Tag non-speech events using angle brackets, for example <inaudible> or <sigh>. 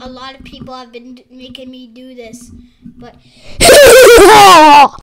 a lot of people have been making me do this, but <laughs>